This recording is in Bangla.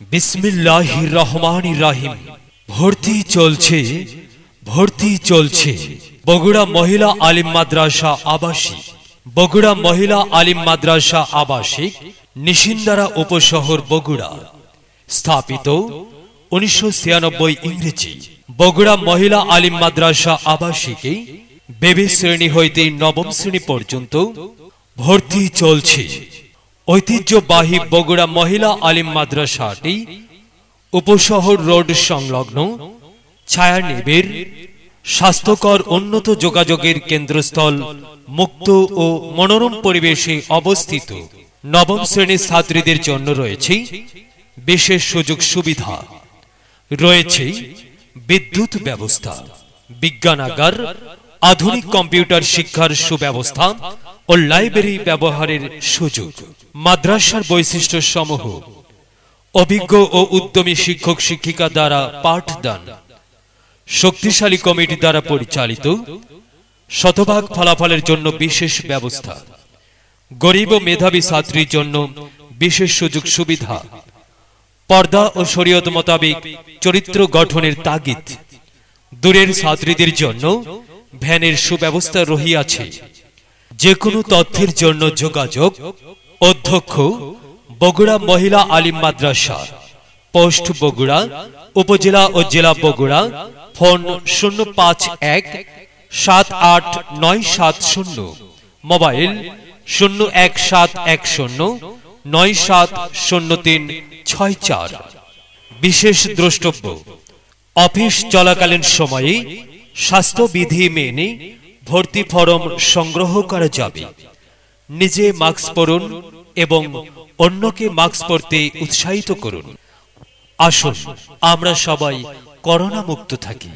বিসমিল্লাহ রহমান রাহিম। ভর্তি চলছে ভর্তি চলছে। বগুড়া মহিলা আলিম মাদ্রাসা আবাসিক। বগুড়া মহিলা আলিম মাদ্রাসা আবাসিক, নিশিন্দারা উপশহর বগুড়া। স্থাপিত উনিশশো ইংরেজি। বগুড়া মহিলা আলিম মাদ্রাসা আবাসিকে বেবি শ্রেণি হইতে নবম শ্রেণি পর্যন্ত ভর্তি চলছে। ঐতিহ্যবাহী বগুড়া মহিলা আলিম মাদ্রাসাটি উপশহর রোড সংলগ্ন ছায়া ছায়ানিবিড় স্বাস্থ্যকর উন্নত যোগাযোগের কেন্দ্রস্থল মুক্ত ও মনোরম পরিবেশে অবস্থিত নবম শ্রেণির ছাত্রীদের জন্য রয়েছে বিশেষ সুযোগ সুবিধা। রয়েছে বিদ্যুৎ ব্যবস্থা, বিজ্ঞানাগার, আধুনিক কম্পিউটার শিক্ষার সুব্যবস্থা ও লাইব্রেরি ব্যবহারের সুযোগ। মাদ্রাসার বৈশিষ্ট্য সমূহ অভিজ্ঞ ও উদ্যমী শিক্ষক শিক্ষিকা দ্বারা পাঠদান। শক্তিশালী কমিটি দ্বারা পরিচালিত। শতভাগ ফলাফলের জন্য বিশেষ ব্যবস্থা। গরিব ও মেধাবী ছাত্রীর জন্য বিশেষ সুযোগ সুবিধা। পর্দা ও শরীয়ত মোতাবেক চরিত্র গঠনের তাগিদ। দূরের ছাত্রীদের জন্য ভ্যানের সুব্যবস্থা রহিয়াছে। যে কোনো তথ্যের জন্য যোগাযোগ অধ্যক্ষ বগুড়া মহিলা আলিম মাদ্রাসা পোস্ট বগুড়া উপজেলা ও জেলা বগুড়া ফোন শূন্য পাঁচ এক সাত আট নয় সাত শূন্য মোবাইল শূন্য এক সাত এক শূন্য নয় সাত শূন্য তিন ছয় চার। বিশেষ দ্রষ্টব্য অফিস চলাকালীন সময়ে স্বাস্থ্যবিধি মেনে ভর্তি ফরম সংগ্রহ করা যাবে। নিজে মাস্ক পরুন এবং অন্যকে মাস্ক পরতে উৎসাহিত করুন। আসুন, আমরা সবাই করোনা মুক্ত থাকি।